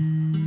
Mm-hmm.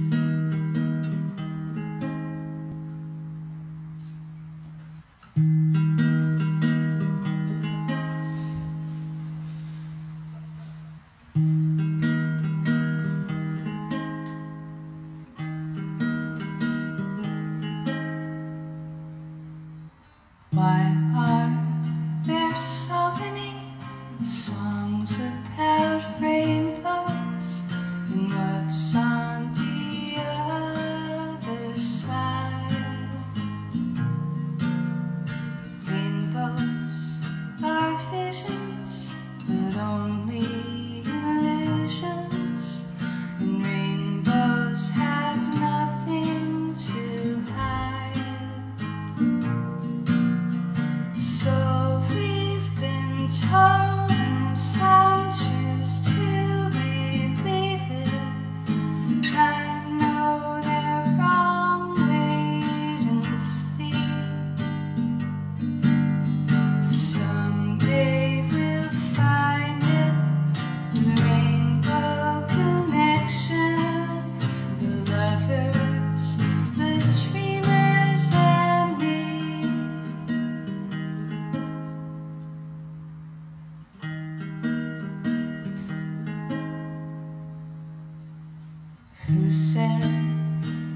said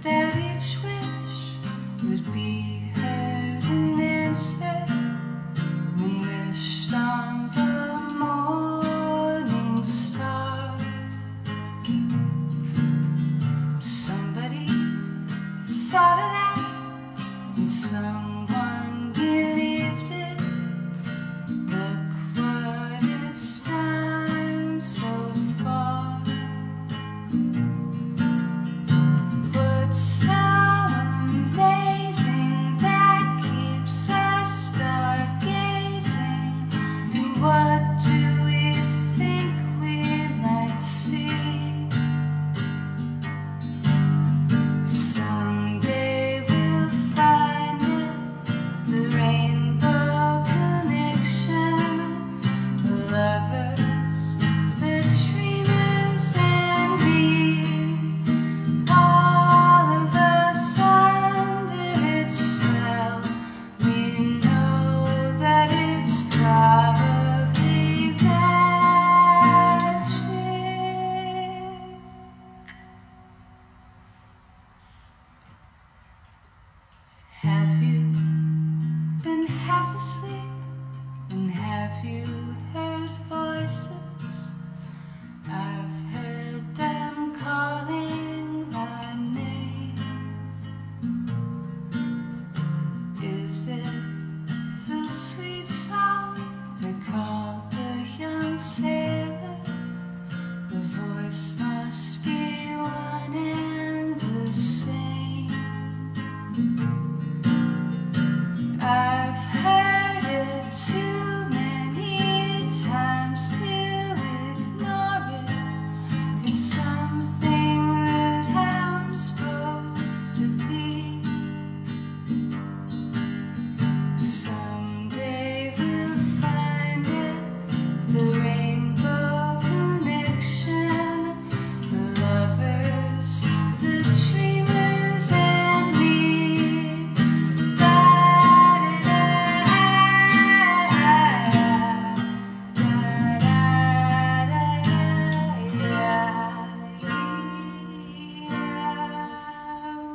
that each wish would be